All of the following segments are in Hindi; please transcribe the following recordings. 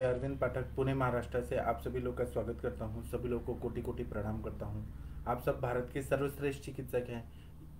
अरविंद पाठक, पुणे महाराष्ट्र से आप सभी लोग का स्वागत करता हूँ। सभी लोग को कोटि कोटि प्रणाम करता हूँ। आप सब भारत के सर्वश्रेष्ठ चिकित्सक हैं।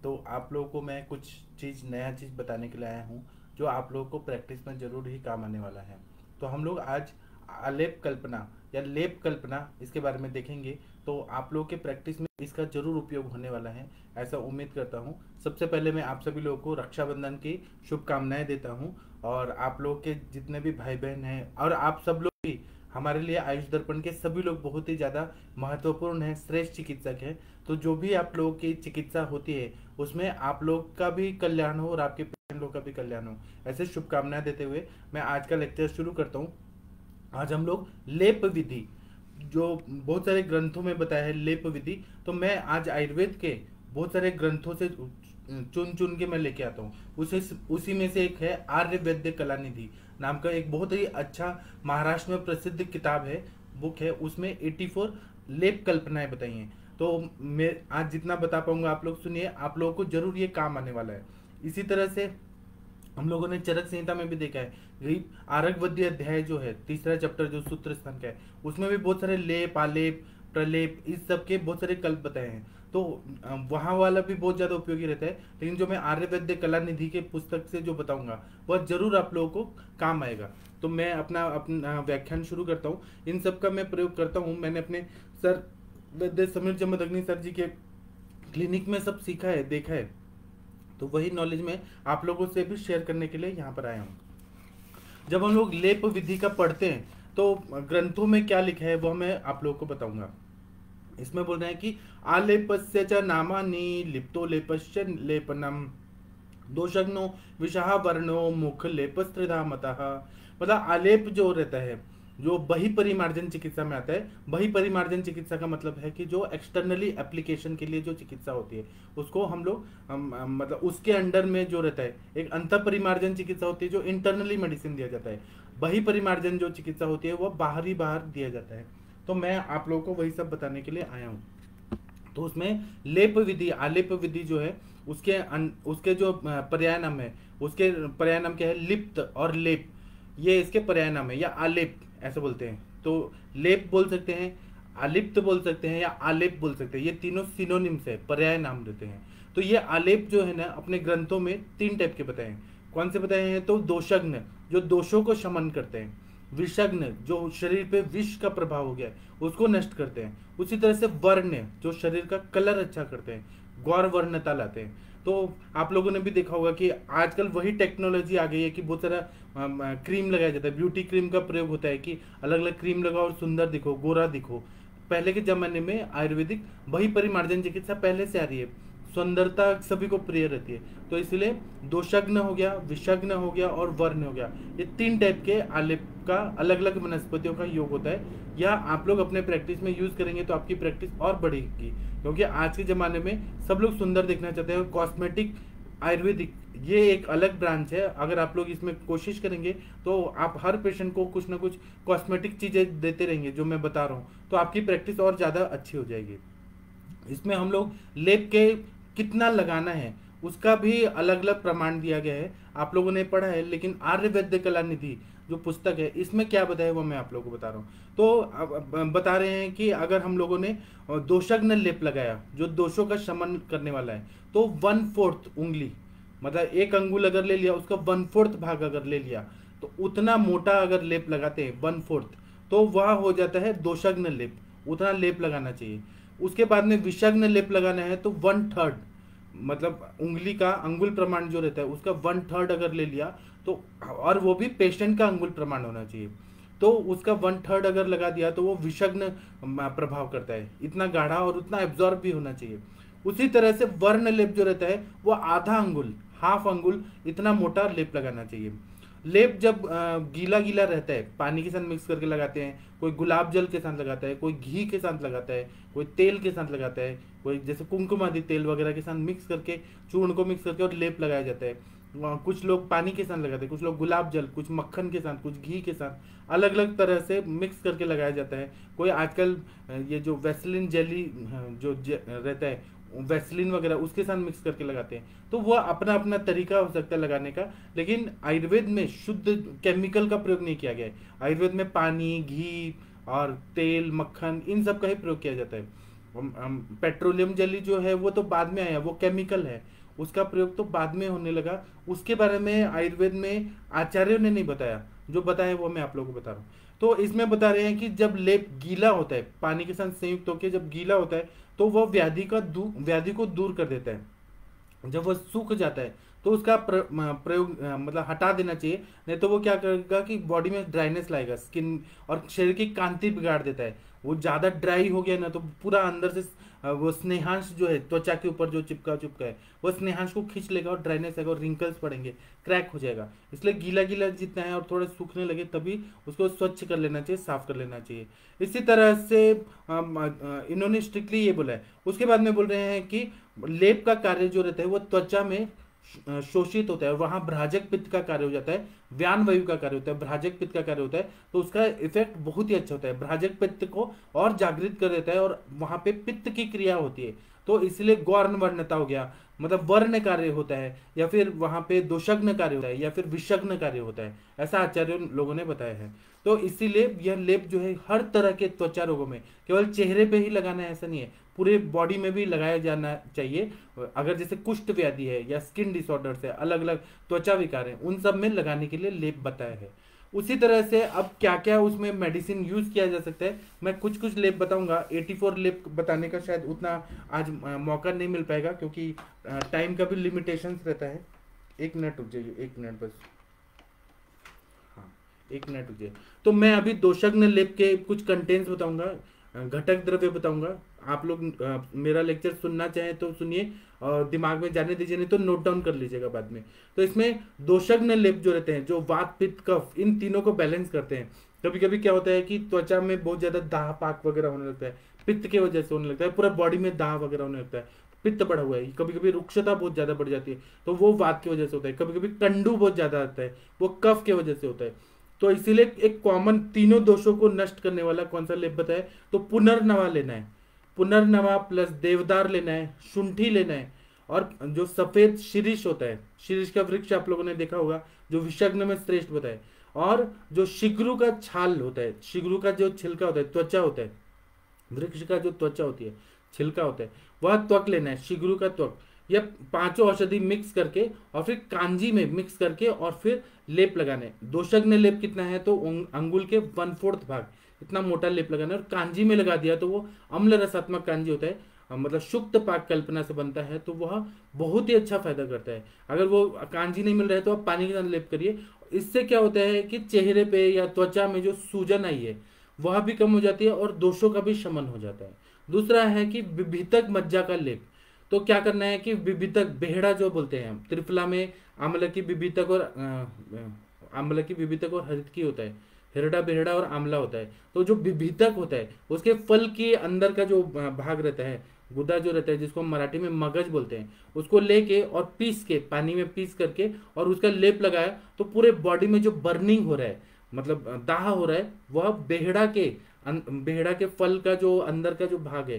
तो आप लोगों को मैं कुछ चीज़, नया चीज़ बताने के लिए आया हूँ, जो आप लोगों को प्रैक्टिस में ज़रूर ही काम आने वाला है। तो हम लोग आज आलेप कल्पना या लेप कल्पना, इसके बारे में देखेंगे। तो आप लोगों के प्रैक्टिस में इसका ज़रूर उपयोग होने वाला है, ऐसा उम्मीद करता हूँ। सबसे पहले मैं आप सभी लोगों को रक्षाबंधन की शुभकामनाएँ देता हूँ। और आप लोग के जितने भी भाई बहन हैं और आप सब लोग भी हमारे लिए आयुष दर्पण के सभी लोग बहुत ही ज़्यादा महत्वपूर्ण हैं, श्रेष्ठ चिकित्सक हैं। तो जो भी आप लोगों की चिकित्सा होती है, उसमें आप लोग का भी कल्याण हो और आपके पेशेंट लोग का भी कल्याण हो। ऐसे शुभकामनाएँ देते हुए मैं आज का लेक्चर शुरू करता हूँ। आज हम लोग लेप विधि, जो बहुत सारे ग्रंथों में बताया है लेप विधि। तो मैं आज आयुर्वेद के बहुत सारे ग्रंथों से चुन चुन के मैं लेके आता हूँ। उसे उसी में से एक है आर्य वैद्य कलानिधि नाम का एक बहुत ही अच्छा महाराष्ट्र में प्रसिद्ध किताब है, बुक है। उसमें 84 लेप कल्पनाएँ बताई हैं। तो मैं आज जितना बता पाऊँगा, आप लोग सुनिए। आप लोगों को ज़रूर ये काम आने वाला है। इसी तरह से हम लोगों ने चरक संहिता में भी देखा है। आरग वद्य अध्याय जो है, तीसरा चैप्टर जो सूत्र स्थान का है, उसमें भी बहुत सारे लेप, आलेप, प्रलेप, इस सब के बहुत सारे कल्प बताए हैं। तो वहाँ वाला भी बहुत ज़्यादा उपयोगी रहता है। लेकिन जो मैं आर्यवैद्य कला निधि के पुस्तक से जो बताऊँगा, वह ज़रूर आप लोगों को काम आएगा। तो मैं अपना अपना व्याख्यान शुरू करता हूँ। इन सब का मैं प्रयोग करता हूँ। मैंने अपने सर, वैद्य समीर जमद अग्नि सर जी के क्लिनिक में सब सीखा है, देखा है। तो वही नॉलेज में आप लोगों से भी शेयर करने के लिए यहाँ पर आया हूँ। जब हम लोग लेप विधि का पढ़ते हैं तो ग्रंथों में क्या लिखा है वो मैं आप लोगों को बताऊँगा। इसमें बोल रहे हैं कि आलेपस्य च नामानि लिप्तो लेपश्च लेपनम। दोषग्नो विषाह वर्णो मुख लेपस्त्रिधा मतः मतलब आलेप जो रहता है, जो बही परिमार्जन चिकित्सा में आता है बही परिमार्जन चिकित्सा का मतलब है कि जो एक्सटर्नली एप्लीकेशन के लिए जो चिकित्सा होती है, उसको हम लोग मतलब उसके अंडर में जो रहता है, एक अंत परिमार्जन चिकित्सा होती है, जो इंटरनली मेडिसिन दिया जाता है। बही परिमार्जन जो चिकित्सा होती है, वो बाहरी बाहर दिया जाता है। तो मैं आप लोगों को वही सब बताने के लिए आया हूँ। तो उसमें लेप विधि आलेप विधि जो है उसके अन, उसके जो पर्याय नाम है उसके पर्याय नाम क्या है? लिप्त और लेप। ये इसके पर्याय नाम है या आलेप ऐसे बोलते हैं। तो लेप बोल सकते हैं आलिप्त बोल सकते हैं या आलेप बोल सकते हैं। ये तीनों सिनोनिम्स है पर्याय नाम देते हैं। तो ये आलेप जो है ना अपने ग्रंथों में तीन टाइप के बताए कौन से बताए हैं? तो दोषग्न जो दोषों को शमन करते हैं। विषग्न, जो शरीर पे विष का प्रभाव हो गया है, उसको नष्ट करते हैं। उसी तरह से वर्ण, जो शरीर का कलर अच्छा करते हैं गौर वर्णता लाते हैं। तो आप लोगों ने भी देखा होगा कि आजकल वही टेक्नोलॉजी आ गई है कि बहुत सारा क्रीम लगाया जाता है। ब्यूटी क्रीम का प्रयोग होता है कि अलग अलग क्रीम लगाओ और सुंदर दिखो, गोरा दिखो। पहले के जमाने में आयुर्वेदिक वही परिमार्जन चिकित्सा पहले से आ रही है। सुंदरता सभी को प्रिय रहती है। तो इसलिए दोषग्न हो गया, विषग्न हो गया और वर्ण हो गया। ये तीन टाइप के आलेप का अलग अलग वनस्पतियों का योग होता है। या आप लोग अपने प्रैक्टिस में यूज़ करेंगे तो आपकी प्रैक्टिस और बढ़ेगी। क्योंकि आज के ज़माने में सब लोग सुंदर देखना चाहते हैं कॉस्मेटिक आयुर्वेदिक, ये एक अलग ब्रांच है। अगर आप लोग इसमें कोशिश करेंगे तो आप हर पेशेंट को कुछ ना कुछ कॉस्मेटिक चीज़ें देते रहेंगे, जो मैं बता रहा हूँ। तो आपकी प्रैक्टिस और ज़्यादा अच्छी हो जाएगी। इसमें हम लोग लेप के कितना लगाना है, उसका भी अलग अलग प्रमाण दिया गया है। आप लोगों ने पढ़ा है, लेकिन आर्य वैद्य कला निधि जो पुस्तक है, इसमें क्या बताया वो मैं आप लोगों को बता रहा हूँ। तो बता रहे हैं कि अगर हम लोगों ने दोषग्न लेप लगाया, जो दोषों का शमन करने वाला है तो वन फोर्थ उंगली मतलब एक अंगुल अगर ले लिया, उसका वन फोर्थ भाग अगर ले लिया तो उतना मोटा अगर लेप लगाते हैं वन फोर्थ तो वह हो जाता है दोषग्न लेप। उतना लेप लगाना चाहिए। उसके बाद में विषग्न लेप लगाना है तो वन थर्ड मतलब उंगली का अंगुल प्रमाण जो रहता है, उसका वन थर्ड अगर ले लिया तो और वो भी पेशेंट का अंगुल प्रमाण होना चाहिए। तो उसका वन थर्ड अगर लगा दिया तो वो विषग्न प्रभाव करता है। इतना गाढ़ा और उतना एब्जॉर्ब भी होना चाहिए। उसी तरह से वर्ण लेप जो रहता है, वो आधा अंगुल हाफ़ अंगुल, इतना मोटा लेप लगाना चाहिए। लेप जब गीला गीला रहता है पानी के साथ मिक्स करके लगाते हैं कोई गुलाब जल के साथ लगाता है कोई घी के साथ लगाता है कोई तेल के साथ लगाता है कोई जैसे कुमकुम आदि तेल वगैरह के साथ मिक्स करके चूर्ण को मिक्स करके और लेप लगाया जाता है। कुछ लोग पानी के साथ लगाते हैं कुछ लोग गुलाब जल कुछ मक्खन के साथ कुछ घी के साथ अलग अलग तरह से मिक्स करके लगाया जाता है। कोई आजकल ये जो वेस्लिन जेली जो जे, रहता है वैसलिन वगैरह, उसके साथ मिक्स करके लगाते हैं। तो वह अपना अपना तरीका हो सकता है लगाने का, लेकिन आयुर्वेद में शुद्ध केमिकल का प्रयोग नहीं किया गया है। आयुर्वेद में पानी, घी और तेल, मक्खन, इन सब का ही प्रयोग किया जाता है। पेट्रोलियम जली जो है, वो तो बाद में आया, वो केमिकल है। उसका प्रयोग तो बाद में होने लगा। उसके बारे में आयुर्वेद में आचार्यों ने नहीं बताया। जो बताया वो मैं आप लोगों को बता रहा हूँ। तो इसमें बता रहे हैं कि जब लेप गीला होता है, पानी के साथ संयुक्त होकर जब गीला होता है तो वह व्याधि का व्याधि को दूर कर देता है। जब वह सूख जाता है तो उसका प्रयोग मतलब हटा देना चाहिए, नहीं तो वो क्या करेगा कि बॉडी में ड्राइनेस लाएगा स्किन और शरीर की कांति बिगाड़ देता है। वो ज़्यादा ड्राई हो गया ना तो पूरा अंदर से वो स्नेहांश जो है, त्वचा के ऊपर जो चिपका चिपका है, वो स्नेहांश को खींच लेगा और ड्राइनेस आएगा और रिंकल्स पड़ेंगे क्रैक हो जाएगा। इसलिए गीला गीला जितना है और थोड़ा सूखने लगे तभी उसको स्वच्छ कर लेना चाहिए, साफ़ कर लेना चाहिए। इसी तरह से इन्होंने स्ट्रिक्टली ये बोला है। उसके बाद में बोल रहे हैं कि लेप का कार्य जो रहता है, वो त्वचा में शोषित होता है वहाँ भ्राजक पित्त का कार्य हो जाता है, व्यान वायु का कार्य होता है, भ्राजक पित्त का कार्य होता है तो उसका इफ़ेक्ट बहुत ही अच्छा होता है। भ्राजक पित्त को और जागृत कर देता है और वहाँ पे पित्त की क्रिया होती है। तो इसलिए गौर्ण वर्णता हो गया मतलब वर्ण कार्य होता है या फिर वहाँ पे दोषग्न कार्य होता है या फिर विषग्न कार्य होता है, ऐसा आचार्य लोगों ने बताया है। तो इसीलिए यह लेप जो है हर तरह के त्वचा रोगों में, केवल चेहरे पे ही लगाना है, ऐसा नहीं है। पूरे बॉडी में भी लगाया जाना चाहिए। अगर जैसे कुष्ठ व्याधि है या स्किन डिसऑर्डर्स है अलग अलग त्वचा विकार है, उन सब में लगाने के लिए लेप बताया है। उसी तरह से अब क्या क्या उसमें मेडिसिन यूज़ किया जा सकता है, मैं कुछ कुछ लेप बताऊँगा। 84 लेप बताने का शायद उतना आज मौका नहीं मिल पाएगा क्योंकि टाइम का भी लिमिटेशन रहता है। एक मिनट रुक जाइए, एक मिनट बस। हाँ एक मिनट रुक जाइए। तो मैं अभी दोषग्न लेप के कुछ कंटेंट्स बताऊँगा घटक द्रव्य बताऊँगा। आप लोग मेरा लेक्चर सुनना चाहें तो सुनिए और दिमाग में जाने दीजिए, नहीं तो नोट डाउन कर लीजिएगा बाद में। तो इसमें दोषग्न लेप जो रहते हैं, जो वात, पित्त, कफ, इन तीनों को बैलेंस करते हैं। कभी कभी क्या होता है कि त्वचा में बहुत ज़्यादा दाह, पाक वगैरह होने लगता है। पित्त की वजह से होने लगता है, पूरा बॉडी में दाह वगैरह होने लगता है। पित्त बढ़ा हुआ है कभी कभी रुक्षता बहुत ज़्यादा बढ़ जाती है तो वो वात की वजह से होता है। कभी कभी कंडू बहुत ज़्यादा आता है, वो कफ की वजह से होता है। तो इसीलिए एक कॉमन तीनों दोषों को नष्ट करने वाला कौन सा लेप बताए तो पुनर्नवा लेना है। पुनर्नवा प्लस देवदार लेना है, शुंठी लेना है, और जो सफ़ेद शिरीष होता है, शिरीष का वृक्ष आप लोगों ने देखा होगा, जो विषग्न में श्रेष्ठ बताए और जो शिगरू का छाल होता है, शिगरू का जो छिलका होता है, त्वचा होता है, वृक्ष का जो त्वचा होती है, छिलका होता है, वह त्वक लेना है, शिगरू का त्वक यह पाँचों औषधि मिक्स करके, और फिर कांजी में मिक्स करके, और फिर लेप लगाने दोषज्ञ लेप कितना है तो अंगुल के वन फोर्थ भाग इतना मोटा लेप लगाना है और कांजी में लगा दिया तो वो अम्ल रसात्मक कांजी होता है मतलब शुक्त पाक कल्पना से बनता है तो वह बहुत ही अच्छा फ़ायदा करता है। अगर वो कांजी नहीं मिल रहा है तो आप पानी के साथ लेप करिए। इससे क्या होता है कि चेहरे पे या त्वचा में जो सूजन आई है, वह भी कम हो जाती है और दोषों का भी शमन हो जाता है। दूसरा है कि विभितक मज्जा का लेप। तो क्या करना है कि विभितक बेहड़ा जो बोलते हैं त्रिफला में आमला की विभितक और आमला की विभितक और हरित की होता है। हिरडा बेहड़ा और आमला होता है। तो जो विभितक होता है, उसके फल के अंदर का जो भाग रहता है, गुदा जो रहता है, जिसको हम मराठी में मगज बोलते हैं, उसको लेके और पीस के, पानी में पीस करके और उसका लेप लगाया तो पूरे बॉडी में जो बर्निंग हो रहा है मतलब दाह हो रहा है, वह बेहड़ा के बेहड़ा के फल का जो अंदर का जो भाग है,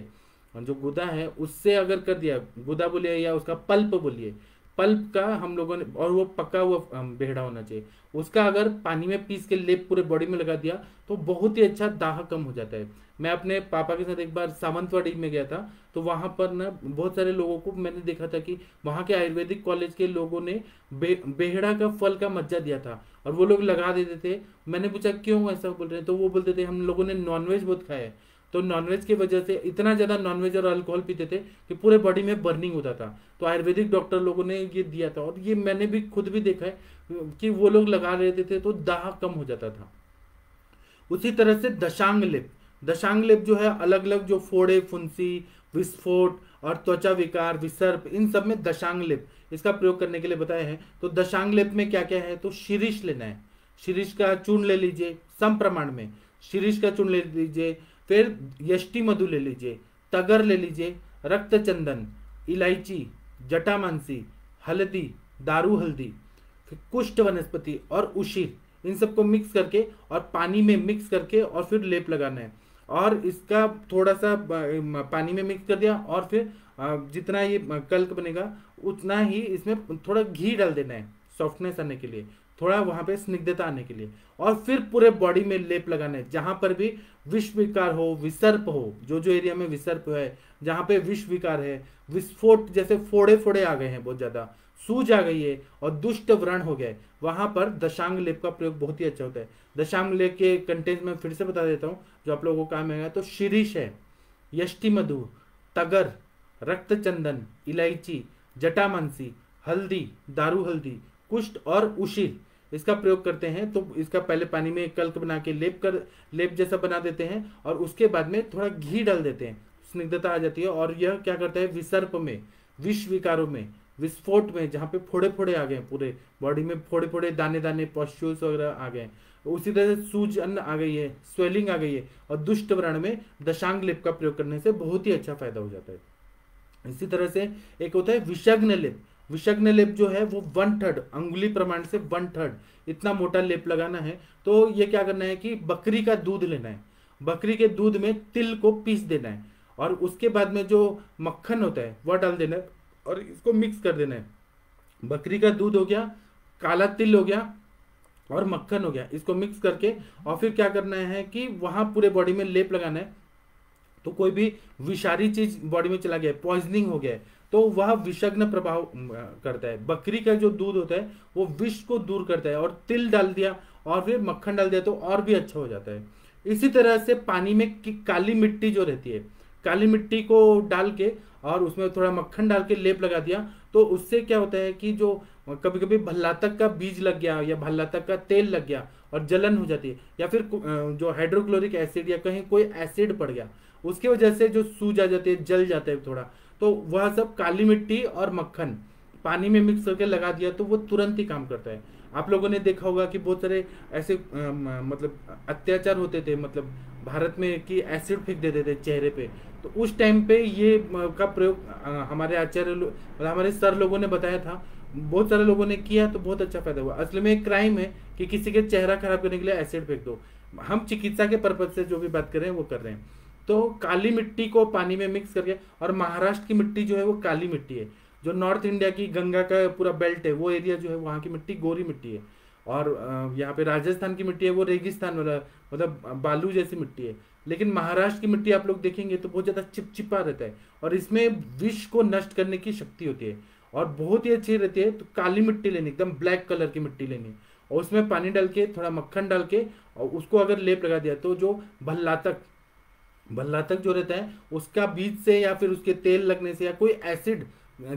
जो गुदा है, उससे अगर कर दिया, गुदा बोलिए या उसका पल्प बोलिए पल्प का हम लोगों ने और वो पका हुआ बेहड़ा होना चाहिए। उसका अगर पानी में पीस के लेप पूरे बॉडी में लगा दिया तो बहुत ही अच्छा दाह कम हो जाता है। मैं अपने पापा के साथ एक बार सावंतवाड़ी में गया था तो वहाँ पर ना बहुत सारे लोगों को मैंने देखा था कि वहाँ के आयुर्वेदिक कॉलेज के लोगों ने बे, बेहड़ा का फल का मज्जा दिया था और वो लोग लगा देते थे। मैंने पूछा क्यों ऐसा बोल रहे हैं? तो वो बोलते थे हम लोगों ने नॉनवेज बहुत खाया है। तो नॉनवेज की वजह से इतना ज़्यादा नॉनवेज और अल्कोहल पीते थे कि पूरे बॉडी में बर्निंग होता था। तो आयुर्वेदिक डॉक्टर लोगों ने ये दिया था और ये मैंने भी खुद भी देखा है कि वो लोग लगा लेते थे तो दाह कम हो जाता था। उसी तरह से दशांग लिप। दशांग लिप जो है अलग अलग जो फोड़े, फुंसी, विस्फोट और त्वचा विकार, विसर्प, इन सब में दशांग लिप। इसका प्रयोग करने के लिए बताया है। तो दशांग लिप में क्या क्या है? तो शीरिश लेना है। शीरिश का चूर्ण ले लीजिए सम प्रमाण में। शीरिश का चूर्ण ले लीजिए फिर यष्टि मधु ले लीजिए, तगर ले लीजिए रक्त चंदन इलायची, जटामांसी, हल्दी, दारू हल्दी, कुष्ठ वनस्पति और उशीर इन सबको मिक्स करके और पानी में मिक्स करके और फिर लेप लगाना है। और इसका थोड़ा सा पानी में मिक्स कर दिया और फिर जितना ये कल्क बनेगा, उतना ही इसमें थोड़ा घी डाल देना है सॉफ्टनेस आने के लिए। थोड़ा वहाँ पे स्निग्धता आने के लिए। और फिर पूरे बॉडी में लेप लगाना है जहाँ पर भी विष विकार हो, विसर्प हो जो जो एरिया में विसर्प है, जहाँ पे विष विकार है, विस्फोट जैसे फोड़े फोड़े आ गए हैं बहुत ज़्यादा। सूज आ गई है और दुष्ट व्रण हो गया वहाँ पर दशांग लेप का प्रयोग बहुत ही अच्छा होता है। दशांग लेप के कंटेंट में फिर से बता देता हूँ, जो आप लोगों को काम है तो शिरीष है यष्टि मधु तगर रक्त चंदन इलायची, जटामांसी, हल्दी दारू हल्दी कुष्ठ और उशीर। इसका प्रयोग करते हैं तो इसका पहले पानी में कल्क बना के लेप कर, लेप जैसा बना देते हैं और उसके बाद में थोड़ा घी डाल देते हैं। स्निग्धता आ जाती है और यह क्या करता है? विसर्प में विष विकारों में, विस्फोट में, जहाँ पे फोड़े फोड़े आ गए पूरे बॉडी में फोड़े फोड़े दाने दाने पॉस्ट्यूल्स वगैरह आ गए उसी तरह से सूज अन्न आ गई है, स्वेलिंग आ गई है और दुष्ट व्रण में दशांग लेप का प्रयोग करने से बहुत ही अच्छा फ़ायदा हो जाता है। इसी तरह से एक होता है विषग्न लेप। विषग्न लेप जो है वो वन थर्ड अंगुली प्रमाण से वन थर्ड इतना मोटा लेप लगाना है। तो ये क्या करना है कि बकरी का दूध लेना है। बकरी के दूध में तिल को पीस देना है और उसके बाद में जो मक्खन होता है, वह डाल देना है और इसको मिक्स कर देना है। बकरी का दूध हो गया, काला तिल हो गया और मक्खन हो गया। इसको मिक्स करके और फिर क्या करना है कि वहाँ पूरे बॉडी में लेप लगाना है। तो कोई भी विषारी चीज़ बॉडी में चला गया पॉइजनिंग हो गया तो वह विषग्न प्रभाव करता है। बकरी का जो दूध होता है, वो विष को दूर करता है और तिल डाल दिया और फिर मक्खन डाल दिया तो और भी अच्छा हो जाता है। इसी तरह से पानी में काली मिट्टी जो रहती है, काली मिट्टी को डाल के और उसमें थोड़ा मक्खन डाल के लेप लगा दिया तो उससे क्या होता है कि जो कभी कभी भल्लातक का बीज लग गया या भल्लातक का तेल लग गया और जलन हो जाती है या फिर जो हाइड्रोक्लोरिक एसिड या कहीं कोई एसिड पड़ गया, उसकी वजह से जो सूज आ जाती है, जल जाता है थोड़ा। तो वह सब काली मिट्टी और मक्खन पानी में मिक्स करके लगा दिया तो वो तुरंत ही काम करता है। आप लोगों ने देखा होगा कि बहुत सारे ऐसे आ, मतलब अत्याचार होते थे मतलब भारत में कि एसिड फेंक देते थे चेहरे पे। तो उस टाइम पे ये का प्रयोग हमारे आचार्य मतलब हमारे सर लोगों ने बताया था। बहुत सारे लोगों ने किया तो बहुत अच्छा फ़ायदा हुआ। असल में एक क्राइम है कि किसी के चेहरा खराब करने के लिए एसिड फेंक दो। हम चिकित्सा के पर्पज से जो भी बात कर रहे हैं वो कर रहे हैं। तो काली मिट्टी को पानी में मिक्स करके, और महाराष्ट्र की मिट्टी जो है वो काली मिट्टी है। जो नॉर्थ इंडिया की गंगा का पूरा बेल्ट है, वो एरिया जो है, वहाँ की मिट्टी गोरी मिट्टी है। और यहाँ पे राजस्थान की मिट्टी है, वो रेगिस्तान वाला मतलब बालू जैसी मिट्टी है। लेकिन महाराष्ट्र की मिट्टी आप लोग देखेंगे तो बहुत ज़्यादा चिपचिपा रहता है, और इसमें विष को नष्ट करने की शक्ति होती है। और बहुत ही अच्छी रहती है तो काली मिट्टी लेनी, एकदम ब्लैक कलर की मिट्टी लेनी। और उसमें पानी डाल के, थोड़ा मक्खन डाल के, और उसको अगर लेप लगा दिया तो जो भल्लातक भल्लातक जो रहता है उसका बीज से या फिर उसके तेल लगने से या कोई एसिड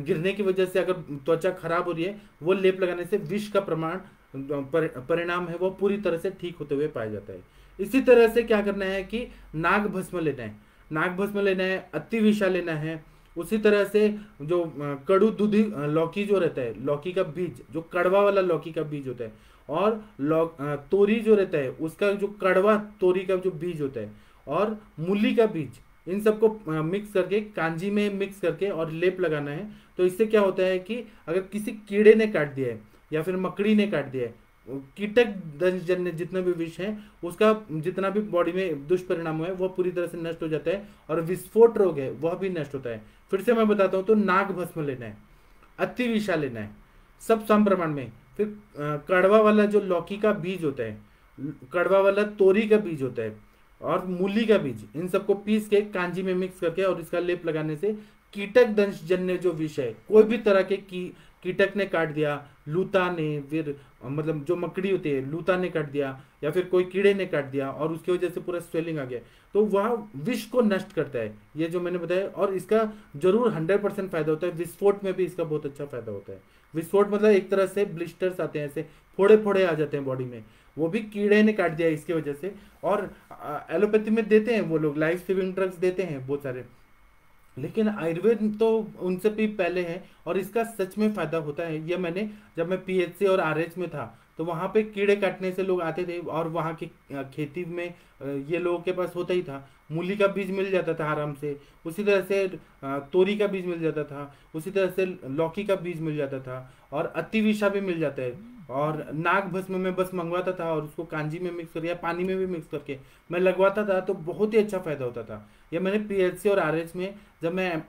गिरने की वजह से अगर त्वचा खराब हो रही है वो लेप लगाने से विष का प्रमाण पर, परिणाम है वो पूरी तरह से ठीक होते हुए पाया जाता है। इसी तरह से क्या करना है कि नाग भस्म लेना है। नाग भस्म लेना है अति विषा लेना है। उसी तरह से जो कड़ू दूधी लौकी जो रहता है लौकी का बीज जो कड़वा वाला लौकी का बीज होता है और तोरी जो रहता है उसका जो कड़वा तोरी का जो बीज होता है और मूली का बीज, इन सबको मिक्स करके, कांजी में मिक्स करके और लेप लगाना है। तो इससे क्या होता है कि अगर किसी कीड़े ने काट दिया है या फिर मकड़ी ने काट दिया है कीटक जन्य जितना भी विष है, उसका जितना भी बॉडी में दुष्परिणाम हुआ है वह पूरी तरह से नष्ट हो जाता है और विस्फोट रोग है, वह भी नष्ट होता है। फिर से मैं बताता हूँ तो नाग भस्म लेना है, अति विषा लेना है, सब सम प्रमाण में। फिर कड़वा वाला जो लौकी का बीज होता है, कड़वा वाला तोरी का बीज होता है और मूली का बीज, इन सबको पीस के कांजी में मिक्स करके और इसका लेप लगाने से कीटक दंश जन्य जो विष है, कोई भी तरह के की, कीटक ने काट दिया, लूता ने, फिर मतलब जो मकड़ी होती है, लूता ने काट दिया, या फिर कोई कीड़े ने काट दिया और उसकी वजह से पूरा स्वेलिंग आ गया तो वह विष को नष्ट करता है, ये जो मैंने बताया, और इसका ज़रूर हंड्रेड परसेंट फ़ायदा होता है, विस्फोट में भी इसका बहुत अच्छा फ़ायदा होता है, विस्फोट मतलब एक तरह से ब्लिस्टर्स आते हैं, ऐसे फोड़े फोड़े आ जाते हैं बॉडी में वो भी कीड़े ने काट दिया इसकी वजह से। और एलोपैथी में देते हैं वो लोग, लाइफ सेविंग ड्रग्स देते हैं बहुत सारे। लेकिन आयुर्वेद तो उनसे भी पहले है और इसका सच में फ़ायदा होता है। यह मैंने जब मैं पीएचसी और आरएच में था तो वहाँ पे कीड़े काटने से लोग आते थे और वहाँ की खेती में ये लोगों के पास होता ही था। मूली का बीज मिल जाता था आराम से। उसी तरह से तोरी का बीज मिल जाता था। उसी तरह से लौकी का बीज मिल जाता था और अतिविषा भी मिल जाता है। और नाग भस्म में बस मंगवाता था और उसको कांजी में मिक्स कर या पानी में भी मिक्स करके मैं लगवाता था तो बहुत ही अच्छा फ़ायदा होता था। या मैंने पीएचसी और आरएच में जब मैं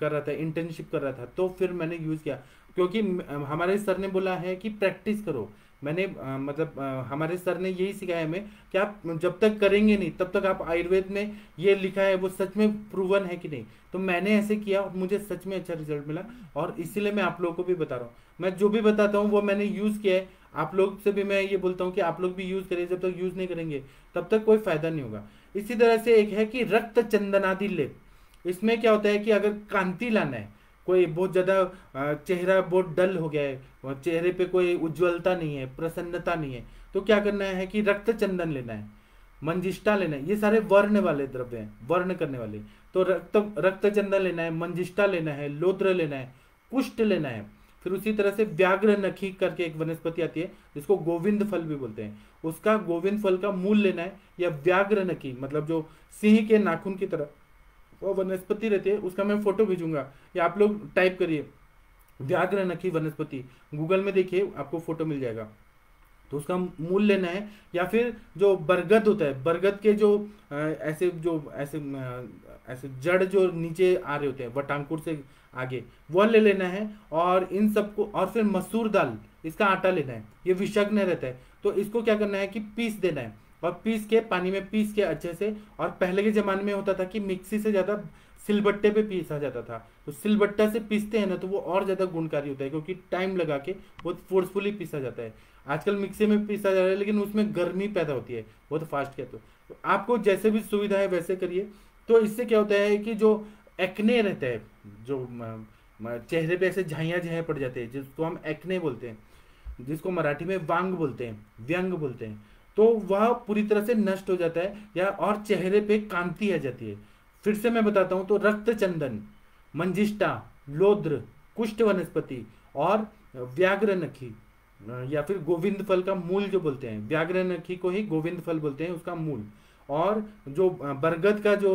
कर रहा था इंटर्नशिप कर रहा था तो फिर मैंने यूज़ किया। क्योंकि हमारे सर ने बोला है कि प्रैक्टिस करो। मैंने आ, मतलब आ, हमारे सर ने यही सिखाया हमें कि आप जब तक करेंगे नहीं तब तक आप आयुर्वेद में ये लिखा है वो सच में प्रूवन है कि नहीं। तो मैंने ऐसे किया और मुझे सच में अच्छा रिज़ल्ट मिला और इसीलिए मैं आप लोगों को भी बता रहा हूँ। मैं जो भी बताता हूँ वो मैंने यूज़ किया है। आप लोग से भी मैं ये बोलता हूँ कि आप लोग भी यूज़ करिए जब तक यूज़ नहीं करेंगे तब तक कोई फ़ायदा नहीं होगा। इसी तरह से एक है कि रक्त चंदनादि लेप। इसमें क्या होता है कि अगर कांति लाना है कोई बहुत ज़्यादा चेहरा बहुत डल हो गया है चेहरे पे कोई उज्ज्वलता नहीं है, प्रसन्नता नहीं है तो क्या करना है कि रक्त चंदन लेना है, मंजिष्टा लेना है, ये सारे वर्ण वाले द्रव्य हैं, वर्ण करने वाले। तो रक्त रक्त चंदन लेना है, मंजिष्टा लेना है लोद्र लेना है, कुष्ठ लेना है। फिर उसी तरह से व्याघ्र नखी करके एक वनस्पति आती है, जिसको गोविंद फल भी बोलते हैं। उसका गोविंद फल का मूल लेना है, या व्याघ्र नखी मतलब जो सिंह के नाखून की तरह। वो वनस्पति रहती है, उसका मैं फ़ोटो भेजूँगा या आप लोग टाइप करिए। व्याघ्र नखी वनस्पति। गूगल में देखिए, आपको फ़ोटो मिल जाएगा। तो उसका मूल लेना है, या फिर जो बरगद होता है, बरगद के जो ऐसे जो, ऐसे ऐसे जड़ जो नीचे आ रहे होते हैं, वटांकुर से आगे वो ले लेना है। और इन सबको, और फिर मसूर दाल, इसका आटा लेना है। ये विषग्न रहता है। तो इसको क्या करना है कि पीस देना है। और पीस के पानी में पीस के अच्छे से और पहले के ज़माने में होता था कि मिक्सी से ज़्यादा सिलबट्टे पे पीसा जाता था। तो सिलबट्टा से पीसते हैं ना तो वो और ज़्यादा गुणकारी होता है क्योंकि टाइम लगा के बहुत फोर्सफुली पीसा जाता है। आजकल मिक्सी में पीसा जा रहा है लेकिन उसमें गर्मी पैदा होती है बहुत फास्ट किया तो, तो आपको जैसे भी सुविधा है वैसे करिए। तो इससे क्या होता है कि जो एक्ने रहता है जो चेहरे पे ऐसे झाइया झाइया पड़ जाते हैं जिसको हम एक्ने बोलते हैं जिसको मराठी में वांग बोलते हैं व्यंग बोलते हैं। तो वह पूरी तरह से नष्ट हो जाता है या और चेहरे पे कांति आ जाती है। फिर से मैं बताता हूँ तो रक्त चंदन मंजिष्टा, लोद्र, कुष्ठ वनस्पति और व्याघ्र नखी या फिर गोविंद फल का मूल जो बोलते हैं व्याघ्र नखी को ही गोविंद फल बोलते हैं, उसका मूल। और जो बरगद का जो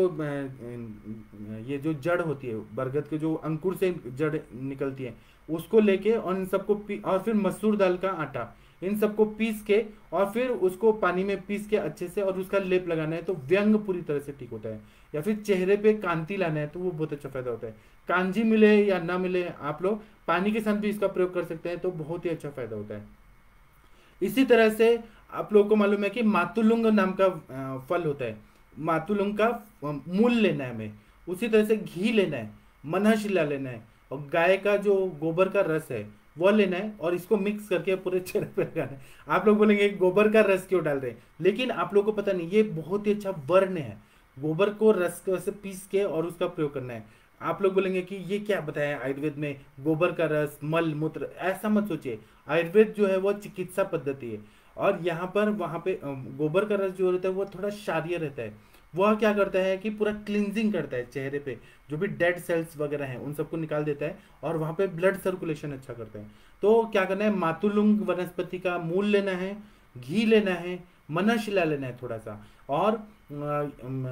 ये जो जड़ होती है, बरगद के जो अंकुर से जड़ निकलती है, उसको लेके और इन सबको और फिर मसूर दाल का आटा। इन सबको पीस के और फिर उसको पानी में पीस के अच्छे से और उसका लेप लगाना है तो व्यंग पूरी तरह से ठीक होता है। या फिर चेहरे पे कांति लाना है तो वो बहुत अच्छा फ़ायदा होता है। कांजी मिले या ना मिले आप लोग, पानी के साथ भी इसका प्रयोग कर सकते हैं तो बहुत ही अच्छा फ़ायदा होता है। इसी तरह से आप लोगों को मालूम है कि मातुलुंग नाम का फल होता है। मातुलुंग का मूल लेना है हमें। उसी तरह से घी लेना है, मनहशिला लेना है। और गाय का जो गोबर का रस है वो लेना है और इसको मिक्स करके पूरे चेहरे पे लगाना है। आप लोग बोलेंगे गोबर का रस क्यों डाल रहे हैं? लेकिन आप लोग को पता नहीं, ये बहुत ही अच्छा वर्ण है। गोबर को रस से पीस के और उसका प्रयोग करना है। आप लोग बोलेंगे कि ये क्या बताया आयुर्वेद में? गोबर का रस, मल, मूत्र, ऐसा मत सोचिए। आयुर्वेद जो है वो चिकित्सा पद्धति है। और यहाँ पर, वहाँ पे गोबर का रस जो रहता है वो थोड़ा क्षारीय रहता है। वह क्या करता है कि पूरा क्लिनजिंग करता है चेहरे पे, जो भी डेड सेल्स वगैरह हैं, उन सबको निकाल देता है और वहाँ पे ब्लड सर्कुलेशन अच्छा करता है। तो क्या करना है, मातुलुंग वनस्पति का मूल लेना है, घी लेना है, मनशिला लेना है थोड़ा सा और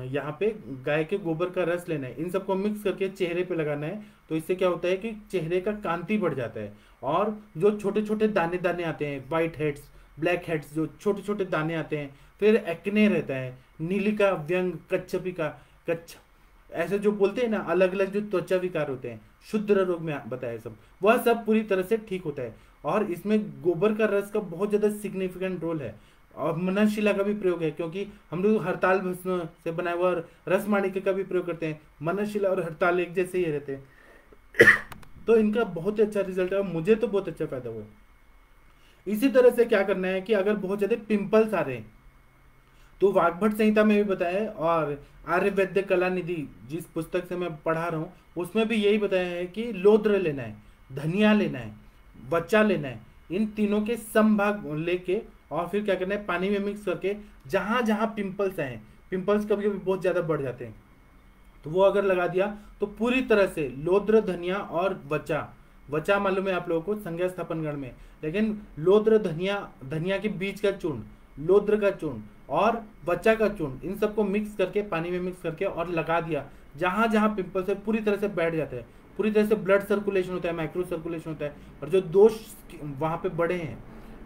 यहाँ पे गाय के गोबर का रस लेना है। इन सबको मिक्स करके चेहरे पे लगाना है तो इससे क्या होता है कि चेहरे का कांति बढ़ जाता है और जो छोटे छोटे दाने दाने आते हैं व्हाइट हेड्स ब्लैक हेड्स जो छोटे छोटे दाने आते हैं, फिर एक्ने रहता है नीलिका, व्यंग, कच्छपिका, कच्छ। ऐसे जो बोलते हैं ना अलग अलग जो त्वचा विकार होते हैं शुद्ध रोग में बताया सब। वह सब पूरी तरह से ठीक होता है। और इसमें गोबर का रस का बहुत ज़्यादा सिग्निफिकेंट रोल है। और मनशिला का भी प्रयोग है, क्योंकि हम लोग हड़ताल भस्म से बनाए हुआ रस माणिक का भी प्रयोग करते हैं। मनशिला और हड़ताल एक जैसे ही रहते हैं। तो इनका बहुत अच्छा रिज़ल्ट है मुझे तो बहुत अच्छा फ़ायदा हुआ। इसी तरह से क्या करना है कि अगर बहुत ज़्यादा पिंपल्स आ रहे हैं तो वाघभट संहिता में भी बताया है, और आर्य वैद्य कला निधि जिस पुस्तक से मैं पढ़ा रहा हूँ, उसमें भी यही बताया है कि लोद्र लेना है, धनिया लेना है, बच्चा लेना है, इन तीनों के समभाग लेके और फिर क्या करना है, पानी में मिक्स करके जहाँ जहाँ पिंपल्स आए पिंपल्स कभी कभी बहुत ज़्यादा बढ़ जाते हैं। तो वो अगर लगा दिया तो पूरी तरह से लोद्र, धनिया और बच्चा वचा मालूम है आप लोगों को संज्ञा स्थापन गण में, लेकिन लोद्र, धनिया धनिया के बीज का चूर्ण, लोद्र का चूर्ण और बच्चा का चूर्ण इन सबको मिक्स करके, पानी में मिक्स करके और लगा दिया। जहाँ जहाँ पिंपल्स है, पूरी तरह से बैठ जाते हैं। पूरी तरह से ब्लड सर्कुलेशन होता है माइक्रो सर्कुलेशन होता है। और जो दोष वहाँ पे बड़े हैं,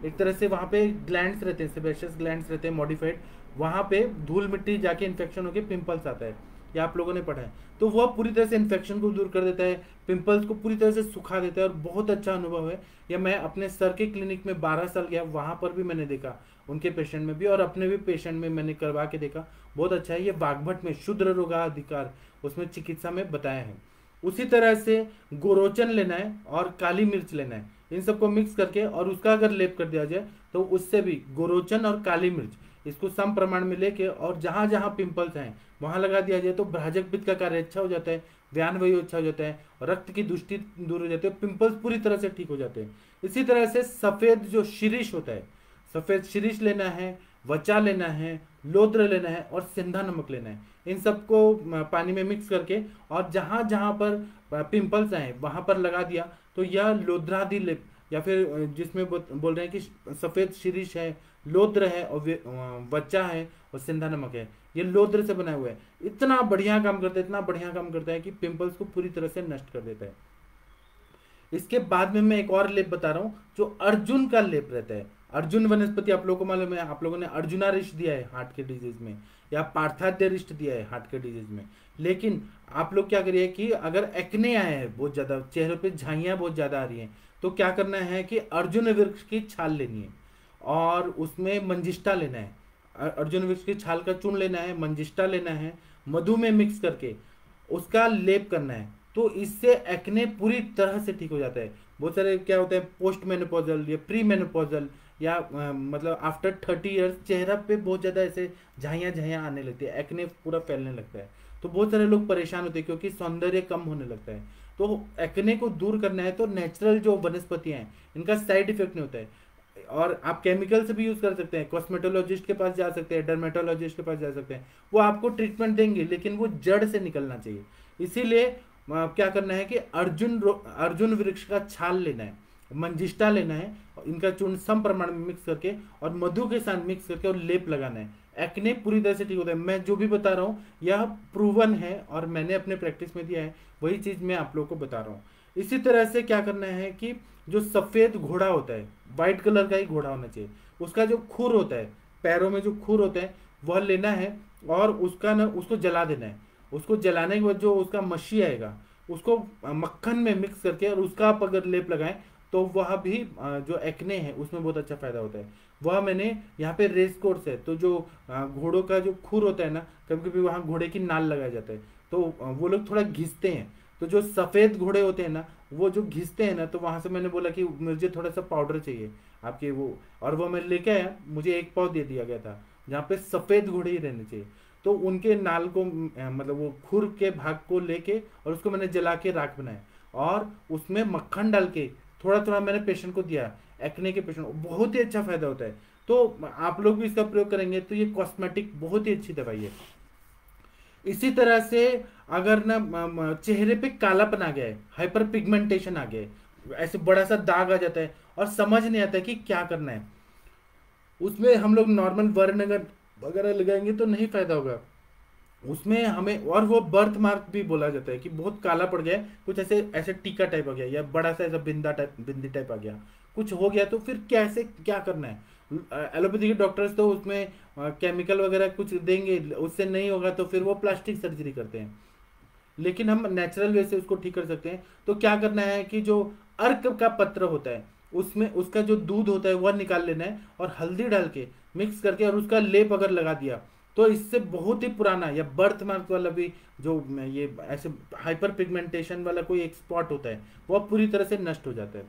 एक तरह से वहाँ पे ग्लैंड्स रहते हैं सेबेशियस ग्लैंड्स रहते हैं मॉडिफाइड वहाँ पे धूल मिट्टी जाके इन्फेक्शन होकर पिंपल्स आता है, या आप लोगों ने पढ़ा है। तो वह पूरी तरह से इन्फेक्शन को दूर कर देता है पिंपल्स को पूरी तरह से सुखा देता है और बहुत अच्छा अनुभव है। या मैं अपने सर के क्लिनिक में बारह साल गया, वहाँ पर भी मैंने देखा। उनके पेशेंट में भी और अपने भी पेशेंट में मैंने करवा के देखा। बहुत अच्छा है, ये बागभट में शुद्र रोगा अधिकार उसमें चिकित्सा में बताया है। उसी तरह से गोरोचन लेना है और काली मिर्च लेना है। इन सबको मिक्स करके और उसका अगर लेप कर दिया जाए तो उससे भी गोरोचन और काली मिर्च इसको सम प्रमाण में लेके और जहाँ जहाँ पिंपल्स हैं, वहाँ लगा दिया जाए तो भ्राजक पित्त का कार्य अच्छा हो जाता है, व्यान वही अच्छा हो जाता है, रक्त की दुष्टि दूर हो जाती है पिंपल्स पूरी तरह से ठीक हो जाते हैं। इसी तरह से सफ़ेद जो शिरीष होता है सफ़ेद शिरीष लेना है वचा लेना है लोद्र लेना है और सिंधा नमक लेना है। इन सबको पानी में मिक्स करके और जहाँ जहाँ पर पिंपल्स आए, वहाँ पर लगा दिया। तो यह लोद्रादि लिप या फिर जिसमें बोल रहे हैं कि सफ़ेद शिरीष है, लोद्र है और बच्चा है और सिंधा नमक है। ये लोद्र से बना हुआ है। इतना बढ़िया काम करता है, इतना बढ़िया काम करता है कि पिंपल्स को पूरी तरह से नष्ट कर देता है। इसके बाद में मैं एक और लेप बता रहा हूँ, जो अर्जुन का लेप रहता है। अर्जुन वनस्पति आप लोगों को मालूम है, आप लोगों ने अर्जुना रिष्ट दिया है हार्ट के डिज़ीज़ में, या पार्थाद्य रिष्ट दिया है हार्ट के डिज़ीज़ में। लेकिन आप लोग क्या करिए कि अगर एक्ने आए हैं बहुत ज़्यादा, चेहरे पे झाइयाँ बहुत ज़्यादा आ रही हैं तो क्या करना है कि अर्जुन वृक्ष की छाल लेनी है और उसमें मंजिष्टा लेना है। अर्जुन वृक्ष की छाल का चूर्ण लेना है, मंजिष्टा लेना है, मधु में मिक्स करके उसका लेप करना है तो इससे एक्ने पूरी तरह से ठीक हो जाता है। बहुत सारे क्या होते हैं पोस्ट मेनोपोजल या प्री मेनोपोजल या आ, मतलब आफ्टर थर्टी ईयर्स चेहरा पे बहुत ज़्यादा ऐसे झाइयाँ झाइयाँ आने लगती है एक्ने पूरा फैलने लगता है। तो बहुत सारे लोग परेशान होते हैं क्योंकि सौंदर्य कम होने लगता है। तो एक्ने को दूर करना है तो नेचुरल जो वनस्पतियाँ हैं इनका साइड इफ़ेक्ट नहीं होता है। और आप केमिकल से भी यूज़ कर सकते हैं कॉस्मेटोलॉजिस्ट के पास जा सकते हैं डर्मेटोलॉजिस्ट के पास जा सकते हैं। वो आपको ट्रीटमेंट देंगे लेकिन वो जड़ से निकलना चाहिए। इसीलिए क्या करना है कि अर्जुन अर्जुन वृक्ष का छाल लेना है। मंजिष्टा लेना है इनका चूर्ण सम प्रमाण में मिक्स करके और मधु के साथ मिक्स करके और लेप लगाना है। एक्ने पूरी तरह से ठीक होता है। मैं जो भी बता रहा हूँ, यह प्रूवन है और मैंने अपने प्रैक्टिस में दिया है। वही चीज़ मैं आप लोग को बता रहा हूँ। इसी तरह से क्या करना है कि जो सफ़ेद घोड़ा होता है व्हाइट कलर का ही घोड़ा होना चाहिए। उसका जो खुर होता है, पैरों में जो खुर होता है, वह लेना है और उसका ना, उसको जला देना है। उसको जलाने के बाद जो उसका मशी आएगा, उसको मक्खन में मिक्स करके और उसका आप अगर लेप लगाएँ तो वह भी जो एक्ने है, उसमें बहुत अच्छा फ़ायदा होता है। वह मैंने यहाँ पे रेस कोर्स है तो जो घोड़ों का जो खुर होता है ना, कभी कभी वहाँ घोड़े की नाल लगाया जाता है। तो वो लोग थोड़ा घिसते हैं। तो जो सफ़ेद घोड़े होते हैं ना, वो जो घिसते हैं ना तो वहाँ से मैंने बोला कि मुझे थोड़ा सा पाउडर चाहिए आपके वो। और वो मैं लेके आया, मुझे एक पाव दे दिया गया था, जहाँ पे सफ़ेद घोड़े ही रहने चाहिए। तो उनके नाल को मतलब वो खुर के भाग को लेके और उसको मैंने जला के राख बनाया। और उसमें मक्खन डाल के थोड़ा थोड़ा मैंने पेशेंट को दिया एक्ने के पेशेंट बहुत ही अच्छा फ़ायदा होता है। तो आप लोग भी इसका प्रयोग करेंगे तो ये कॉस्मेटिक बहुत ही अच्छी दवाई है। इसी तरह से अगर ना चेहरे पे कालापन आ गया है हाइपर पिगमेंटेशन आ गया है, ऐसे बड़ा सा दाग आ जाता है और समझ नहीं आता कि क्या करना है। उसमें हम लोग नॉर्मल वर्ण अगर वगैरह लगाएँगे तो नहीं फ़ायदा होगा। उसमें हमें, और वो बर्थ मार्क भी बोला जाता है कि बहुत काला पड़ गया, कुछ ऐसे ऐसे टीका टाइप आ गया, या बड़ा सा ऐसा बिंदा टाइप बिंदी टाइप आ गया। कुछ हो गया तो फिर कैसे, क्या करना है? एलोपैथी के डॉक्टर्स तो उसमें केमिकल वगैरह कुछ देंगे, उससे नहीं होगा तो फिर वो प्लास्टिक सर्जरी करते हैं। लेकिन हम नेचुरल वे से उसको ठीक कर सकते हैं। तो क्या करना है कि जो अर्क का पत्र होता है, उसमें, उसका जो दूध होता है, वह निकाल लेना है और हल्दी डाल के मिक्स करके और उसका लेप अगर लगा दिया तो इससे बहुत ही पुराना या बर्थ मार्क वाला भी जो ये ऐसे हाइपर पिगमेंटेशन वाला कोई एक स्पॉट होता है वह पूरी तरह से नष्ट हो जाता है।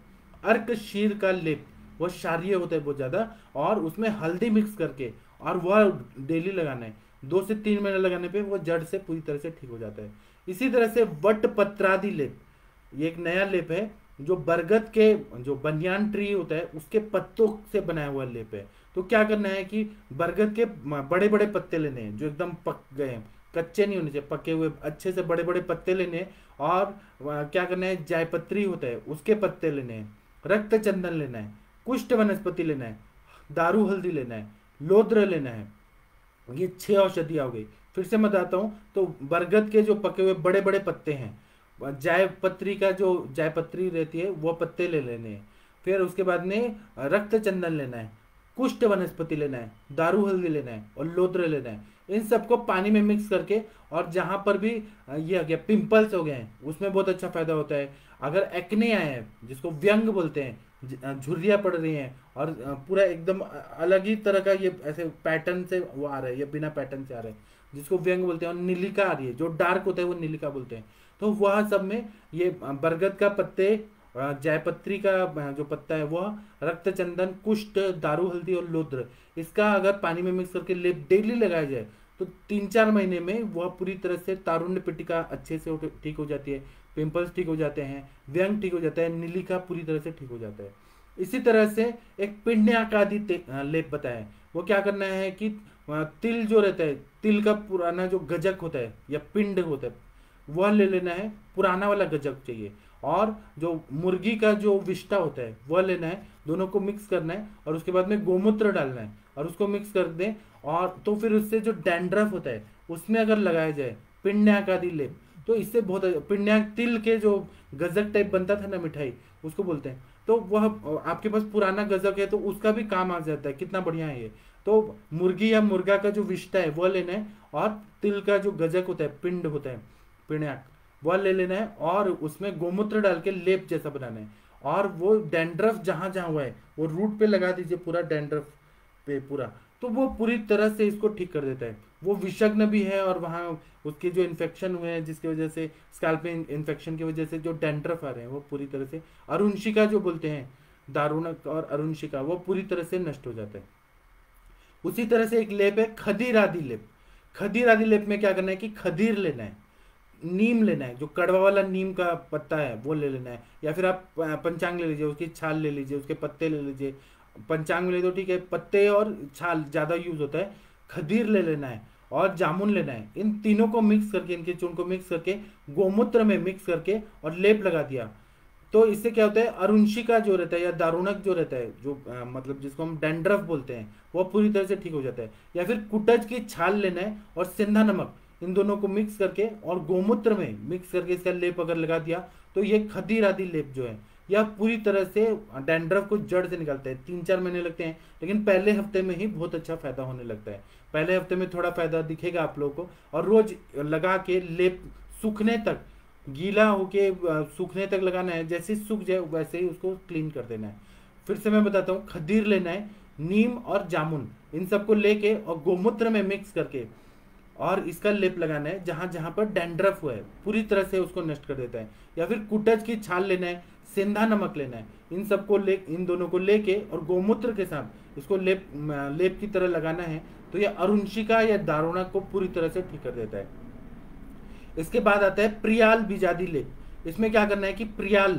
अर्क, शीर का लेप वह क्षारीय होता है बहुत ज़्यादा, और उसमें हल्दी मिक्स करके, और वह डेली लगाना है, दो से तीन महीने लगाने पे वो जड़ से पूरी तरह से ठीक हो जाता है। इसी तरह से वट पत्रादि लेप ये एक नया लेप है, जो बरगद के जो बनियान ट्री होता है, उसके पत्तों से बनाया हुआ लेप है। तो क्या करना है कि बरगद के बड़े बड़े पत्ते लेने हैं, जो एकदम पक गए हैं। कच्चे नहीं होने चाहिए, पके हुए, अच्छे से बड़े बड़े पत्ते लेने और क्या करना है, जायपत्री होता है, उसके पत्ते लेने हैं। रक्त चंदन लेना है, कुष्ठ वनस्पति लेना है, दारू हल्दी लेना है, लोद्र लेना है। ये छह औषधियाँ हो गई। फिर से मैं बताता हूँ तो बरगद के जो पके हुए बड़े बड़े पत्ते हैं जायपत्री का जो जायपत्री रहती है, वो पत्ते ले लेने हैं। फिर उसके बाद में रक्त चंदन लेना है। कुष्ठ वनस्पति लेना है, दारू हल्दी लेना है और लोद्र लेना है। इन सबको पानी में मिक्स करके और जहाँ पर भी ये आ गया पिंपल्स हो गए हैं, उसमें बहुत अच्छा फ़ायदा होता है। अगर एक्ने आए हैं, जिसको व्यंग बोलते हैं झुर्रिया पड़ रही हैं और पूरा एकदम अलग ही तरह का ये ऐसे पैटर्न से वो आ रहा है, या बिना पैटर्न से आ रहा है, जिसको व्यंग बोलते हैं और नीलिका आ रही है, जो डार्क होता है वो नीलिका बोलते हैं। तो वह सब में ये बरगद का पत्ते जयपत्री का जो पत्ता है, वह रक्त चंदन कुष्ठ, दारू, हल्दी और लोद्र। इसका अगर पानी में मिक्स करके लेप डेली लगाया जाए तो तीन चार महीने में वह पूरी तरह से तारुण्य पिटिका अच्छे से ठीक हो जाती है। पिंपल्स ठीक हो जाते हैं, व्यंग ठीक हो जाता है नीलिका पूरी तरह से ठीक हो जाता है। इसी तरह से एक पिंड्याकादि लेप बताया वो क्या करना है कि तिल जो रहता है, तिल का पुराना जो गजक होता है, या पिंड होता है वह ले लेना है, पुराना वाला गजक चाहिए। और जो मुर्गी का जो विष्टा होता है, वह लेना है, दोनों को मिक्स करना है और उसके बाद में गोमूत्र डालना है और उसको मिक्स कर दें और तो फिर उससे जो डैंड्रफ होता है, उसमें अगर लगाया जाए पिंड्याक आदि लेप तो इससे बहुत पिंड्याक तिल के जो गजक टाइप बनता था ना मिठाई, उसको बोलते हैं। तो वह, आपके पास पुराना गजक है तो उसका भी काम आ जाता है, कितना बढ़िया है ये। तो मुर्गी या मुर्गा का जो विष्टा है, वह लेना है और तिल का जो गजक होता है, पिंड होता है पिण्याक। वह ले लेना है और उसमें गोमूत्र डाल के लेप जैसा बनाना है। और वो डेंड्रफ जहाँ जहाँ हुआ है, वो रूट पे लगा दीजिए पूरा डेंड्रफ पे पूरा। तो वो पूरी तरह से इसको ठीक कर देता है। वो विषग्न भी है और वहाँ उसके जो इन्फेक्शन हुए हैं, जिसकी वजह से स्कैल्प इन्फेक्शन की वजह से जो डेंड्रफ आ रहे हैं, वो पूरी तरह से अरुणशिका जो बोलते हैं, दारुणक और अरुणशिका वो पूरी तरह से नष्ट हो जाता है। उसी तरह से एक लेप है, खदीर आदि लेप। खदीर आदि लेप में क्या करना है कि खदीर लेना है। नीम लेना है जो कड़वा वाला नीम का पत्ता है वो ले लेना है। या फिर आप पंचांग ले लीजिए उसकी छाल ले लीजिए उसके पत्ते ले लीजिए। पंचांग में ले तो ठीक है पत्ते और छाल ज़्यादा यूज़ होता है। खदीर ले लेना है और जामुन लेना है। इन तीनों को मिक्स करके इनके चूर्ण को मिक्स करके गोमूत्र में मिक्स करके और लेप लगा दिया। तो इससे क्या होता है अरुंशिका जो रहता है या दारुणक जो रहता है जो आ, मतलब जिसको हम डेंड्रफ बोलते हैं वो पूरी तरह से ठीक हो जाता है। या फिर कुटज की छाल लेना है और सिंधा नमक। इन दोनों को मिक्स करके और गोमूत्र में मिक्स करके इसका लेप अगर लगा दिया तो ये खदीर आदि लेप जो है, यह पूरी तरह से डैंड्रफ को जड़ से निकालते हैं। तीन चार महीने लगते हैं, लेकिन पहले हफ़्ते में ही बहुत अच्छा फ़ायदा होने लगता है। पहले हफ़्ते में थोड़ा फ़ायदा दिखेगा आप लोगों को, और रोज लगा के लेप सूखने तक, गीला होके सूखने तक लगाना है, जैसे सूख जाए, वैसे ही उसको क्लीन कर देना है। फिर से मैं बताता हूँ, खदीर लेना है, नीम और जामुन, इन सबको लेके और गोमूत्र में मिक्स करके और इसका लेप लगाना है, जहाँ जहाँ पर डेंड्रफ हुआ है, पूरी तरह से उसको नष्ट कर देता है। या फिर कुटज की छाल लेना है, सिंधा नमक लेना है, इन सबको ले, इन दोनों को लेके और गोमूत्र के साथ इसको लेप लेप की तरह लगाना है तो यह अरुणशिका या दारुणा को पूरी तरह से ठीक कर देता है। इसके बाद आता है प्रियाल बीजादी लेप। इसमें क्या करना है कि प्रियाल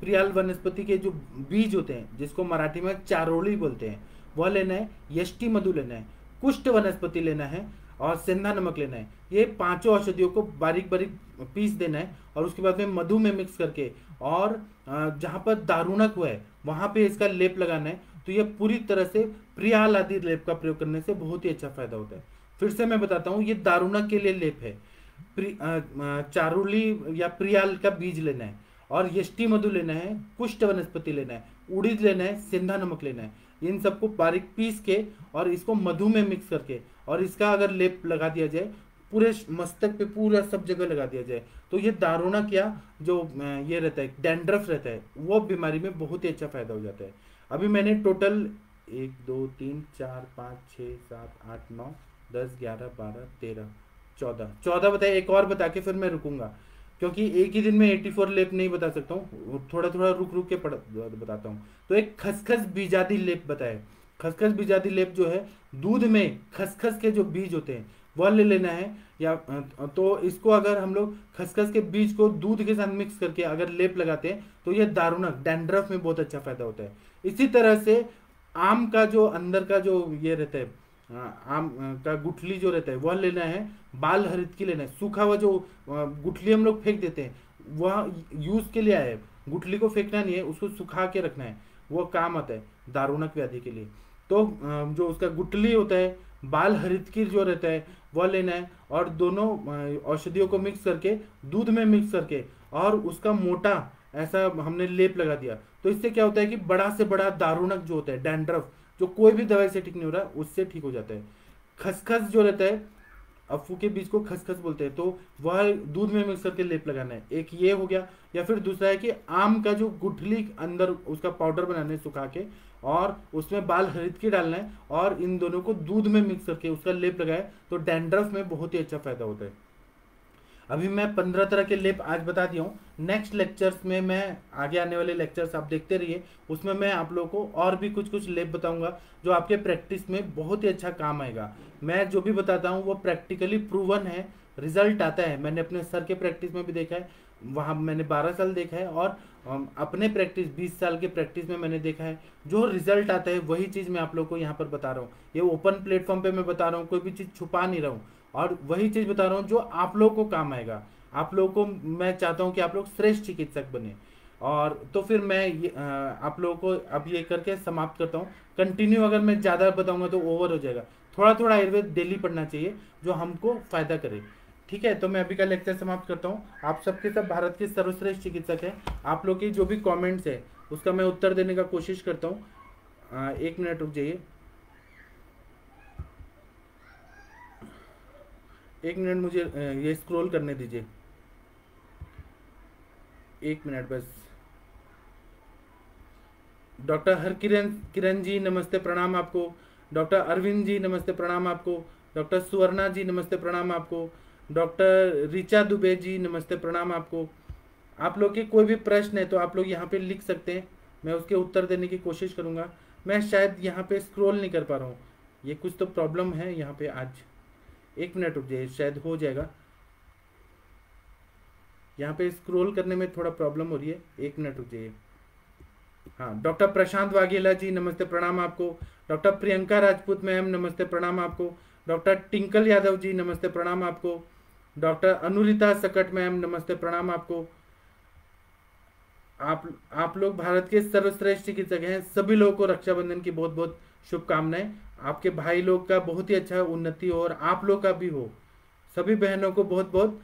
प्रियाल वनस्पति के जो बीज होते हैं, जिसको मराठी में चारोली बोलते हैं, वह लेना है यष्टि मधु लेना है, कुष्ठ वनस्पति लेना है और सेंधा नमक लेना है। ये पाँचों औषधियों को बारीक बारीक पीस देना है और उसके बाद में मधु में मिक्स करके और जहाँ पर दारुणक हुआ है, वहाँ पे इसका लेप लगाना है। तो ये पूरी तरह से प्रियाल आदि लेप का प्रयोग करने से बहुत ही अच्छा फ़ायदा होता है। फिर से मैं बताता हूँ, ये दारुणक के लिए लेप है। चारुली या प्रियाल का बीज लेना है और यष्टि मधु लेना है, कुष्ठ वनस्पति लेना है, उड़ीद लेना है, सिंधा नमक लेना है। इन सबको बारीक पीस के और इसको मधु में मिक्स करके और इसका अगर लेप लगा दिया जाए, पूरे मस्तक पे पूरा सब जगह लगा दिया जाए तो ये दारुणा क्या, जो ये रहता है, डेंड्रफ रहता है, वो बीमारी में बहुत ही अच्छा फ़ायदा हो जाता है। अभी मैंने टोटल एक, दो, तीन, चार, पाँच छः सात, आठ, नौ, दस, ग्यारह, बारह, तेरह, चौदह। चौदह बताए, एक और बता के फिर मैं रुकूँगा, क्योंकि एक ही दिन में एटी फोर लेप नहीं बता सकता हूँ थोड़ा थोड़ा रुक रुक के पढ़, बताता हूँ। तो एक खसखस बीजादी लेप बताए। खसखस बीजादी लेप जो है, दूध में खसखस के जो बीज होते हैं, वह ले लेना है, या तो इसको अगर हम लोग खसखस के बीज को दूध के साथ मिक्स करके अगर लेप लगाते हैं तो यह दारुणक, डैंड्रफ में बहुत अच्छा फ़ायदा होता है। इसी तरह से आम का जो अंदर का जो ये रहता है आम का गुठली जो रहता है, वह लेना है, बाल हरित की लेना है, सूखा हुआ जो गुठली हम लोग फेंक देते हैं, वह यूज़ के लिए आए गुठली को फेंकना नहीं है, उसको सुखा के रखना है, वह काम आता है, दारुणक व्याधि के लिए। तो जो उसका गुटली होता है, बाल हरित जो रहता है, वह लेना है और दोनों औषधियों को मिक्स करके, दूध में मिक्स करके और उसका मोटा ऐसा हमने लेप लगा दिया। तो इससे क्या होता है कि बड़ा से बड़ा दारूणक जो होता है डैंड्रफ जो कोई भी दवाई से ठीक नहीं हो रहा, उससे ठीक हो जाता है। खसखस जो रहता है अफू के बीज को खसखस बोलते हैं तो वह दूध में मिक्स करके लेप लगाना है। एक ये हो गया, या फिर दूसरा है कि आम का जो गुठली अंदर उसका पाउडर बनाना है सुखा के, और उसमें बाल खरीद के डालना है, और इन दोनों को दूध में मिक्स करके उसका लेप लगाए तो डैंड्रफ में बहुत ही अच्छा फ़ायदा होता है। अभी मैं पंद्रह तरह के लेप आज बता दिया हूँ। नेक्स्ट लेक्चर्स में मैं आगे आने वाले लेक्चर्स आप देखते रहिए। उसमें मैं आप लोगों को और भी कुछ कुछ लेप बताऊँगा, जो आपके प्रैक्टिस में बहुत ही अच्छा काम आएगा। मैं जो भी बताता हूँ, वो प्रैक्टिकली प्रूवन है। रिज़ल्ट आता है। मैंने अपने सर के प्रैक्टिस में भी देखा है। वहाँ मैंने 12 साल देखा है और अपने प्रैक्टिस 20 साल के प्रैक्टिस में मैंने देखा है। जो रिज़ल्ट आता है, वही चीज़ मैं आप लोग को यहाँ पर बता रहा हूँ। ये ओपन प्लेटफॉर्म पे मैं बता रहा हूँ, कोई भी चीज़ छुपा नहीं रहा हूँ। और वही चीज़ बता रहा हूँ जो आप लोग को काम आएगा। आप लोग को मैं चाहता हूँ कि आप लोग श्रेष्ठ चिकित्सक बने। और तो फिर मैं ये आप लोगों को अब ये करके समाप्त करता हूँ। कंटिन्यू अगर मैं ज़्यादा बताऊँगा तो ओवर हो जाएगा। थोड़ा थोड़ा आयुर्वेद डेली पढ़ना चाहिए, जो हमको फ़ायदा करे। ठीक है तो मैं अभी का लेक्चर समाप्त करता हूँ। आप सबके सब भारत के सर्वश्रेष्ठ चिकित्सक हैं। आप लोग की जो भी कमेंट्स है, उसका मैं उत्तर देने का कोशिश करता हूँ। एक मिनट रुक जाइए। एक मिनट मुझे ये स्क्रॉल करने दीजिए। एक मिनट बस। डॉक्टर हर किरण किरण जी, नमस्ते, प्रणाम आपको। डॉक्टर अरविंद जी, नमस्ते, प्रणाम आपको। डॉक्टर सुवर्णा जी, नमस्ते, प्रणाम आपको। डॉक्टर रिचा दुबे जी, नमस्ते, प्रणाम आपको। आप लोग के कोई भी प्रश्न है तो आप लोग यहाँ पे लिख सकते हैं। मैं उसके उत्तर देने की कोशिश करूँगा। मैं शायद यहाँ पे स्क्रॉल नहीं कर पा रहा हूँ। ये कुछ तो प्रॉब्लम है यहाँ पे आज। एक मिनट रुक जाइए, शायद हो जाएगा। यहाँ पे स्क्रॉल करने में थोड़ा प्रॉब्लम हो रही है। एक मिनट रुक जाइए। हाँ डॉक्टर प्रशांत वाघेला जी, नमस्ते, प्रणाम आपको। डॉक्टर प्रियंका राजपूत मैम नमस्ते, प्रणाम आपको। डॉक्टर टिंकल यादव जी, नमस्ते, प्रणाम आपको। डॉक्टर अनुरिता सकट मैम नमस्ते, प्रणाम आपको। आप आप लोग भारत के सर्वश्रेष्ठ चिकित्सक हैं। सभी लोगों को रक्षाबंधन की बहुत बहुत शुभकामनाएँ। आपके भाई लोग का बहुत ही अच्छा उन्नति हो और आप लोग का भी हो। सभी बहनों को बहुत बहुत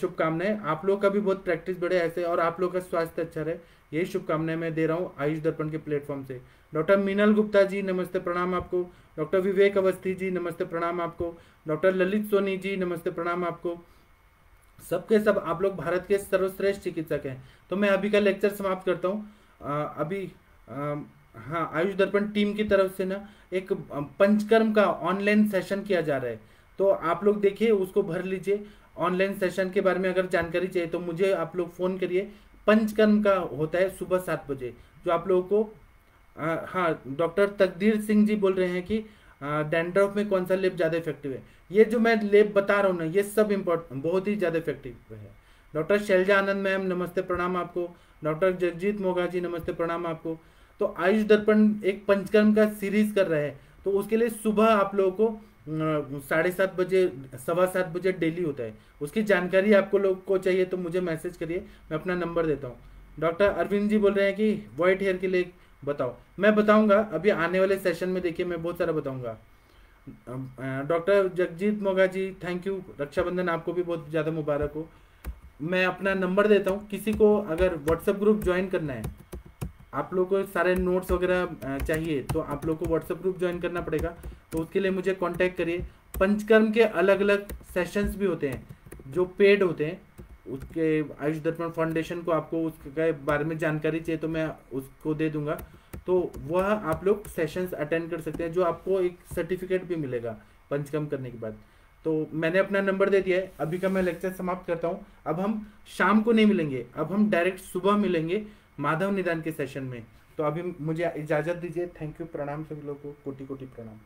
शुभकामनाएँ। आप लोग का भी बहुत प्रैक्टिस बढ़े ऐसे और आप लोग का स्वास्थ्य अच्छा रहे। यही शुभकामनाएँ मैं दे रहा हूँ आयुष दर्पण के प्लेटफॉर्म से। डॉक्टर मीनल गुप्ता जी नमस्ते प्रणाम आपको। डॉक्टर विवेक अवस्थी जी नमस्ते प्रणाम आपको। डॉक्टर ललित सोनी जी नमस्ते प्रणाम आपको। सबके सब आप लोग भारत के सर्वश्रेष्ठ चिकित्सक हैं। तो मैं अभी का लेक्चर समाप्त करता हूँ। अभी आ, हाँ आयुष दर्पण टीम की तरफ़ से ना एक पंचकर्म का ऑनलाइन सेशन किया जा रहा है। तो आप लोग देखिए उसको भर लीजिए। ऑनलाइन सेशन के बारे में अगर जानकारी चाहिए तो मुझे आप लोग फ़ोन करिए। पंचकर्म का होता है सुबह सात बजे जो आप लोगों को आ, हाँ डॉक्टर तकदीर सिंह जी बोल रहे हैं कि डैंड्रफ में कौन सा लेप ज़्यादा इफ़ेक्टिव है? ये जो मैं लेप बता रहा हूँ ना ये सब इम्पोर्टेंट बहुत ही ज़्यादा इफ़ेक्टिव है। डॉक्टर शैलजा आनंद मैम नमस्ते प्रणाम आपको। डॉक्टर जगजीत मोगा जी नमस्ते प्रणाम आपको। तो आयुष दर्पण एक पंचकर्म का सीरीज़ कर रहे हैं। तो उसके लिए सुबह आप लोगों को साढ़े सात बजे, सवा सात बजे डेली होता है। उसकी जानकारी आपको लोग को चाहिए तो मुझे मैसेज करिए, मैं अपना नंबर देता हूँ। डॉक्टर अरविंद जी बोल रहे हैं कि व्हाइट हेयर के लिए बताओ। मैं बताऊँगा, अभी आने वाले सेशन में देखिए, मैं बहुत सारा बताऊँगा। Doctor Jagjit Moga ji thank you Rakshabandhan आपको भी बहुत ज़्यादा मुबारक हो। मैं अपना नंबर देता हूँ, किसी को अगर व्हाट्सएप ग्रुप ज्वाइन करना है आप लोग को सारे नोट्स वगैरह चाहिए तो आप लोग को व्हाट्सएप ग्रुप ज्वाइन करना पड़ेगा। तो उसके लिए मुझे कांटेक्ट करिए। पंचकर्म के अलग अलग सेशंस भी होते हैं, जो पेड होते हैं। उसके आयुष दर्पण फाउंडेशन को आपको उसके बारे में जानकारी चाहिए तो मैं उसको दे दूँगा। तो वह आप लोग सेशंस अटेंड कर सकते हैं, जो आपको एक सर्टिफिकेट भी मिलेगा पंचकर्म करने के बाद। तो मैंने अपना नंबर दे दिया है। अभी का मैं लेक्चर समाप्त करता हूँ। अब हम शाम को नहीं मिलेंगे। अब हम डायरेक्ट सुबह मिलेंगे। माधव निदान के सेशन में। तो अभी मुझे इजाज़त दीजिए। थैंक यू प्रणाम सभी लोगों को। कोटि कोटि प्रणाम।